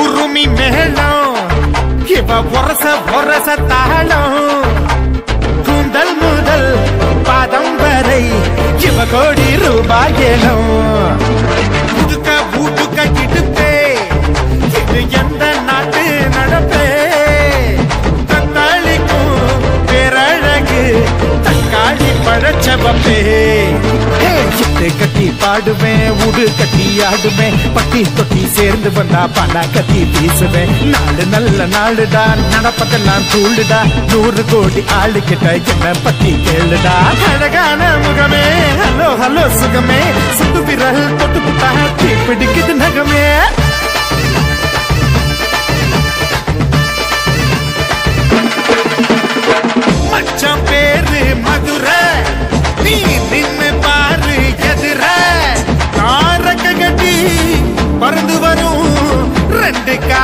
உருமி மேளம் இவ ஒரச ஒரச தாளம். கூந்தல் முதல் பாதம் வரை இவ கோடி ரூபாய் ஏலம். புதுக்க பூட்டுக்க கிட்டுப்பே இது எந்த நாட்டு நடப்பே? தக்காளிக்கும் பேரழகு தக்காளி பழச்சவப்பே. கட்டி பாடுவேன் உடு கட்டி ஆடுவேன் பட்டி சேர்ந்து வந்தா பண கத்தி வீசுவேன். நாடு நல்ல நாடுடா நடப்பதெல்லாம் தூளுடா நூறு கோடி ஆளு கிட்ட என்ன பத்தி கேளுடா. அழகான முகமே ஹலோ ஹலோ சுகமே. சுத்து விரல் தொட்டு புட்டா தீ பிடிக்குது நகமே. लड़का